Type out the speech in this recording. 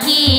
aquí.